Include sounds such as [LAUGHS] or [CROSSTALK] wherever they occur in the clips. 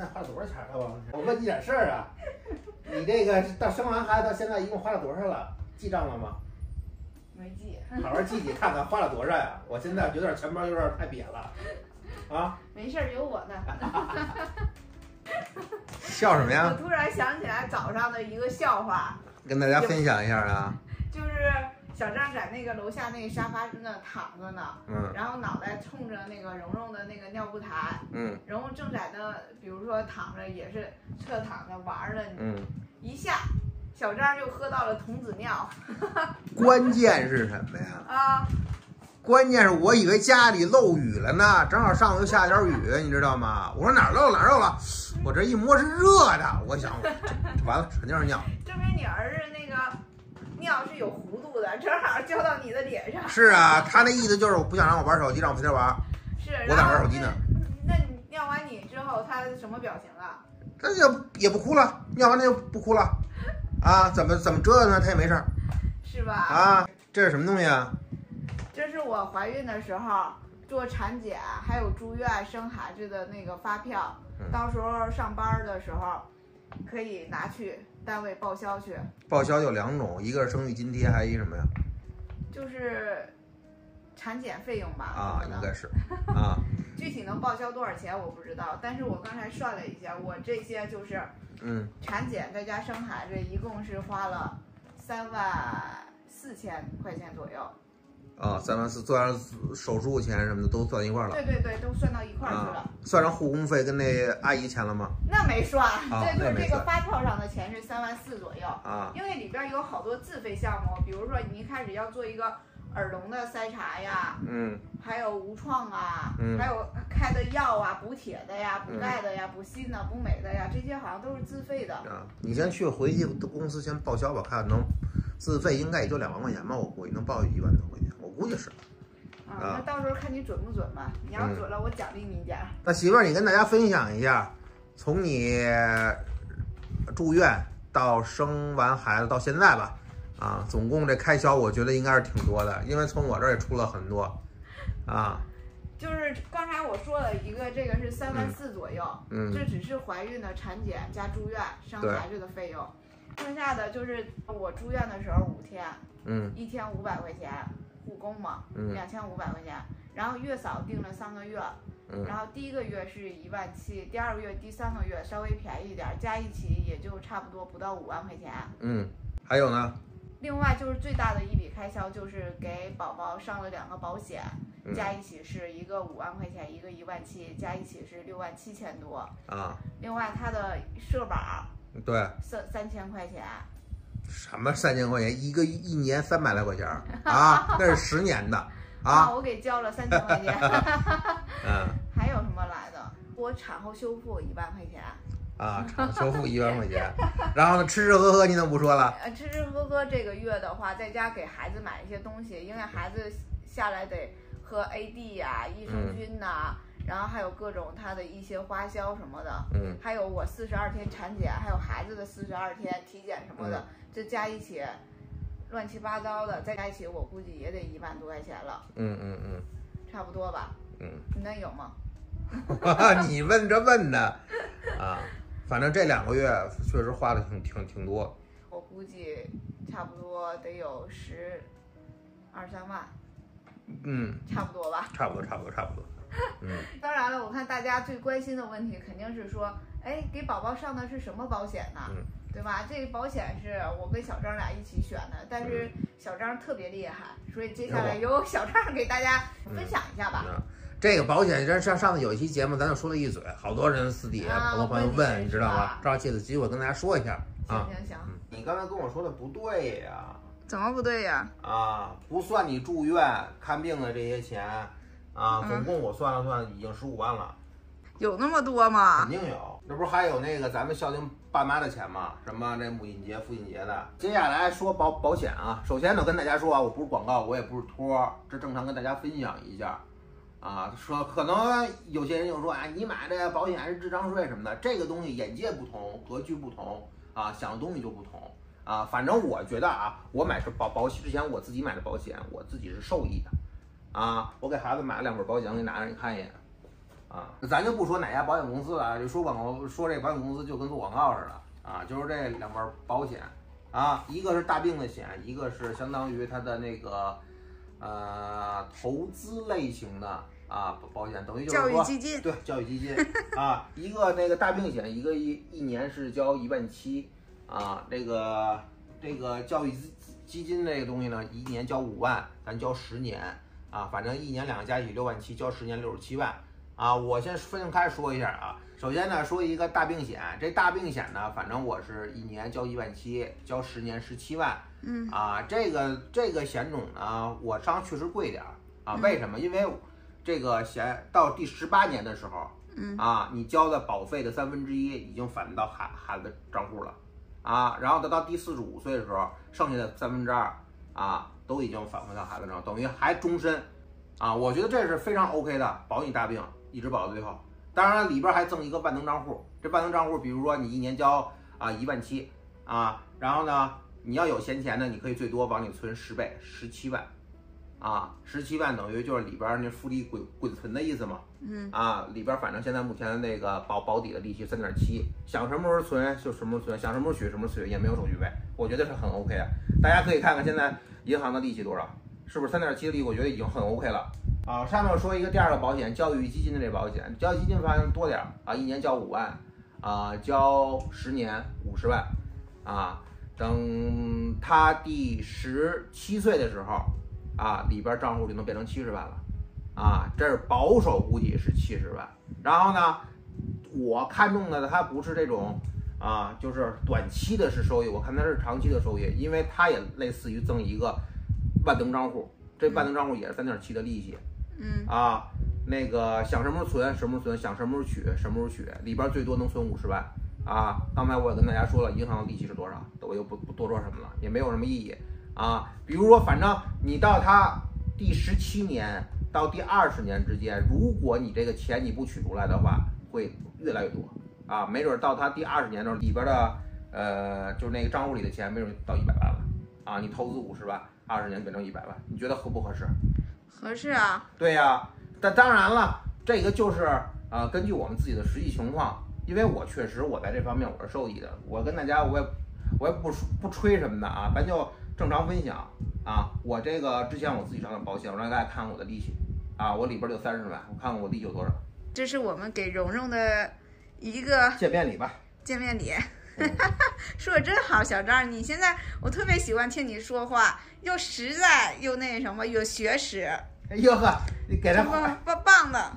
那花了多少钱了？吧我问你点事儿啊，你这个到生完孩子到现在一共花了多少了？记账了吗？没记，好好记记看看花了多少呀？我现在有点钱包有点太瘪了，啊？[LAUGHS] 没事儿，有我呢。[LAUGHS] [LAUGHS] 笑什么呀我？突然想起来早上的一个笑话，跟大家分享一下啊。就是小张在那个楼下那个沙发那躺着呢，嗯然后脑袋冲着那个蓉蓉的那个尿布台，嗯蓉蓉正在那，比如说躺着也是侧躺着玩呢，嗯，一下小张就喝到了童子尿 [LAUGHS] 关键是什么呀？啊，关键是我以为家里漏雨了呢，正好上午又下点雨，你知道吗？我说哪儿漏哪儿漏了，我这一摸是热的，我想完了肯定是尿。证明你儿子那个尿是有正好浇到你的脸上。是啊，他那意思就是我不想让我玩手机，让我陪他玩。是，我咋然后玩手机呢那？那你尿完你之后，他什么表情啊？他就不也不哭了，尿完他就不哭了，啊，怎么怎么折腾他他也没事儿是吧？啊。这是什么东西啊？这是我怀孕的时候做产检，还有住院生孩子的那个发票，嗯到时候上班的时候可以拿去单位报销去，报销有两种，一个是生育津贴，还有一什么呀？就是产检费用吧？啊，应该是 [LAUGHS] 啊，具体能报销多少钱我不知道，但是我刚才算了一下，我这些就是嗯，产检再加生孩子，一共是花了三万四千块钱左右。啊，三万四，做完手术钱什么的都算一块儿了对对对，都算到一块儿去了。啊，算上护工费跟那阿姨钱了吗？那没算，啊这就这个发票上的钱是三万四左右。啊，因为里边有好多自费项目，比如说你一开始要做一个耳聋的筛查呀，嗯还有无创啊，嗯还有开的药啊，补铁的呀，补钙的呀，补锌的、补镁的呀，这些好像都是自费的。啊，你先去回去公司先报销吧，看能自费应该也就两万块钱吧，我估计能报一万多估计是。啊，啊那到时候看你准不准吧。你要嗯准了，我奖励你一点儿。那媳妇儿，你跟大家分享一下，从你住院到生完孩子到现在吧，啊，总共这开销我觉得应该是挺多的，因为从我这儿也出了很多，啊，就是刚才我说了一个，这个是三万四左右，嗯这只是怀孕的产检加住院生孩子的费用，剩下的就是我住院的时候五天，嗯一天五百块钱，护工嘛，嗯两千五百块钱，然后月嫂定了三个月，嗯然后第一个月是一万七，第二个月、第三个月稍微便宜一点儿，加一起也就差不多不到五万块钱。嗯，还有呢，另外就是最大的一笔开销就是给宝宝上了两个保险，嗯加一起是一个五万块钱，一个一万七，加一起是六万七千多。啊，另外他的社保对，三三千块钱，什么三千块钱一个一年三百来块钱儿 [LAUGHS] 啊，那是十年的 [LAUGHS] 啊，我给交了三千块钱。[LAUGHS] 嗯还有什么来的？我产后修复一万块钱，啊，产后修复一万块钱，然后呢，吃吃喝喝你怎么不说了？呃，吃吃喝喝这个月的话，在家给孩子买一些东西，因为孩子下来得喝 AD 呀、益生菌呐、然后还有各种他的一些花销什么的，嗯还有我四十二天产检，还有孩子的四十二天体检什么的，这加一起乱七八糟的，再加一起我估计也得一万多块钱了，嗯嗯嗯差不多吧？嗯。你那有吗？[LAUGHS] 你问这问的啊，反正这两个月确实花的挺挺挺多。我估计差不多得有十二三万，嗯，差不多吧。差不多，差不多，差不多。嗯 [LAUGHS] 当然了，我看大家最关心的问题肯定是说，哎，给宝宝上的是什么保险呢？嗯对吧？这个保险是我跟小张俩一起选的，但是小张特别厉害，所以接下来由小张给大家分享一下吧。嗯，这个保险，上上上次有一期节目，咱就说了一嘴，好多人私底下好多朋友问问，你你知道吧是吧？正好借此机会跟大家说一下啊。行行行，你刚才跟我说的不对呀、怎么不对呀？啊，不算你住院看病的这些钱啊，嗯总共我算了算，已经十五万了，有那么多吗肯？定有。这不是还有那个咱们孝敬爸妈的钱吗？什么那母亲节、父亲节的。接下来说保保险啊，首先呢跟大家说啊，我不是广告，我也不是托儿，这正常跟大家分享一下。啊，说可能有些人就说啊，你买的保险还是智商税什么的，这个东西眼界不同，格局不同啊，想的东西就不同啊。反正我觉得啊，我买是保保险之前我自己买的保险，我自己是受益的啊。我给孩子买了两份保险，我给你拿着你看一眼啊，咱就不说哪家保险公司了，就说广告，说这保险公司就跟做广告似的啊，就是这两份保险啊，一个是大病的险，一个是相当于它的那个呃投资类型的啊保险，等于就是教育说基金，对，教育基金啊，一个那个大病险，一个一一年是交一万七啊，这个这个教育基基金这个东西呢，一年交五万，咱交十年啊，反正一年两个加一起六万七，交十年六十七万。啊。我先分开说一下啊，首先呢说一个大病险，这大病险呢，反正我是一年交一万七，交十年十七万，嗯。啊，这个这个险种呢，我上确实贵点儿。啊，为什么？因为这个险到第十八年的时候，嗯。啊，你交的保费的三分之一已经返到孩孩子账户了，啊，然后等到第四十五岁的时候，剩下的三分之二啊，都已经返回到孩子上，等于还终身，啊，我觉得这是非常 OK 的，保你大病，一直保到最后。当然了，里边还赠一个万能账户，这万能账户，比如说你一年交啊一万七啊，然后呢，你要有闲钱呢，你可以最多往里存十倍，十七万。啊，十七万等于就是里边儿那复利滚滚存的意思嘛。嗯啊，里边儿反正现在目前的那个保保底的利息三点七，想什么时候存就什么时候存，想什么时候取什么时候取，也没有手续费，我觉得是很 OK 的。大家可以看看现在银行的利息多少，是不是三点七的利息？我觉得已经很 OK 了。啊，上面说一个第二个保险，教育基金的这保险，教育基金反正多点儿啊，一年交五万，啊，交十年五十万，啊，等他第十七岁的时候，啊，里边账户就能变成七十万了，啊，这是保守估计是七十万。然后呢，我看中的它不是这种啊，就是短期的是收益，我看它是长期的收益，因为它也类似于赠一个万能账户，这万能账户也是三点七的利息嗯啊。那个想什么时候存什么时候存，想什么时候取什么时候取，里边最多能存五十万啊。刚才我也跟大家说了，银行的利息是多少，我就不不多说什么了，也没有什么意义啊。比如说，反正你到它第十七年到第二十年之间，如果你这个钱你不取出来的话，会越来越多啊。没准到他第二十年的时候，里边的呃，就是那个账户里的钱，没准到一百万了啊。你投资五十万，二十年变成一百万，你觉得合不合适？合适啊，对呀、但当然了，这个就是呃，根据我们自己的实际情况，因为我确实我在这方面我是受益的，我跟大家我也我也不说不吹什么的啊，咱就正常分享啊。我这个之前我自己上的保险，我让大家看看我的利息啊，我里边就三十万，我看看我利息有多少，这是我们给蓉蓉的一个见面礼吧。见面礼。嗯 [LAUGHS] 说的真好，小张，你现在我特别喜欢听你说话，又实在又那什么，有学识，哎呦呵，你给他棒棒棒的。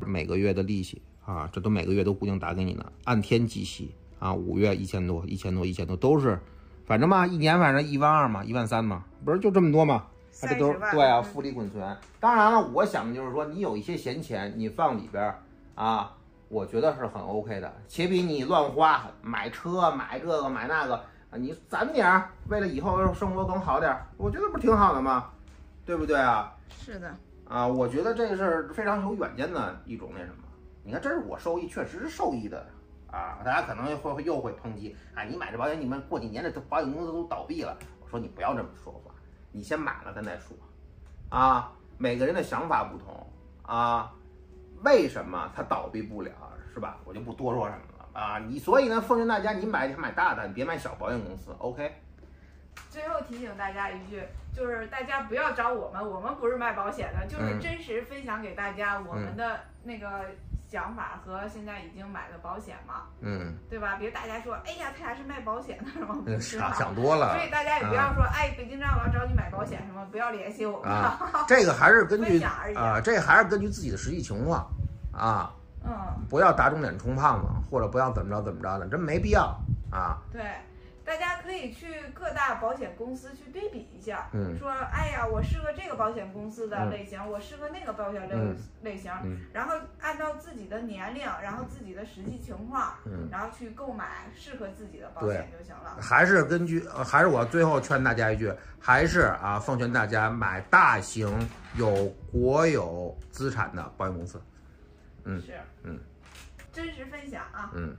每个月的利息啊，这都每个月都固定打给你呢，按天计息啊，五月一千多，一千多，一千多，都是，反正嘛，一年反正一万二嘛，一万三嘛，不是就这么多嘛，啊这都是对啊，嗯复利滚存。当然了，我想的就是说，你有一些闲钱，你放里边儿啊，我觉得是很 OK 的，且比你乱花，买车买这个买那个啊，你攒点儿，为了以后生活更好点儿，我觉得不是挺好的吗？对不对啊？是的，啊，我觉得这是非常有远见的一种那什么。你看，这是我受益，确实是受益的啊。大家可能会会又会抨击，啊，你买这保险，你们过几年这保险公司都倒闭了。我说你不要这么说话，你先买了咱再说。啊，每个人的想法不同啊，为什么它倒闭不了，是吧？我就不多说什么了啊。你所以呢，奉劝大家，你买买大的，你别买小保险公司，OK？最后提醒大家一句，就是大家不要找我们，我们不是卖保险的，就是嗯真实分享给大家我们的那个想法和现在已经买的保险嘛，嗯，对吧？别大家说，哎呀，他俩是卖保险的，是吗？不是想啊。想多了所。以大家也不要说，哎，北京站我要找你买保险什么，不要联系我们。啊这个还是根据啊，这个还是根据自己的实际情况啊，嗯，不要打肿脸充胖子，或者不要怎么着怎么着的，真没必要啊。对，大家可以去各大保险公司去对比一下，嗯说，哎呀，我适合这个保险公司的嗯类型，我适合那个保险类、嗯类型，嗯然后按照自己的年龄，然后自己的实际情况，嗯，然后去购买适合自己的保险就行了。还是根据，呃还是我最后劝大家一句，还是啊，奉劝大家买大型有国有资产的保险公司。嗯是，嗯，真实分享啊。嗯，